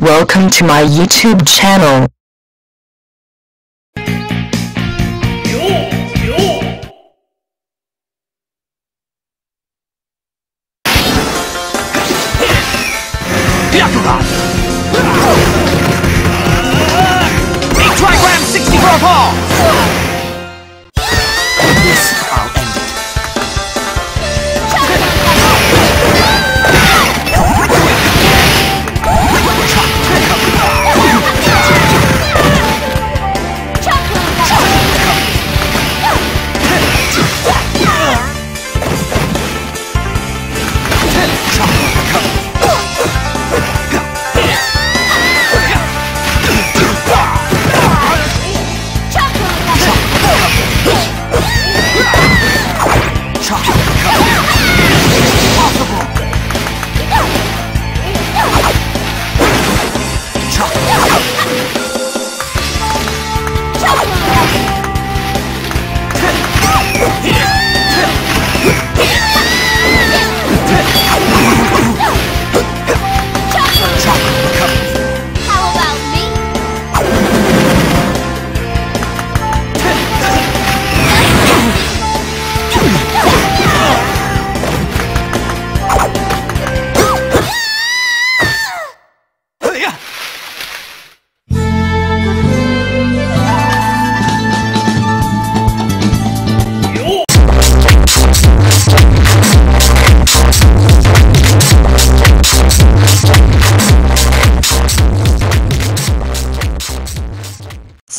Welcome to my YouTube channel. Byakugan!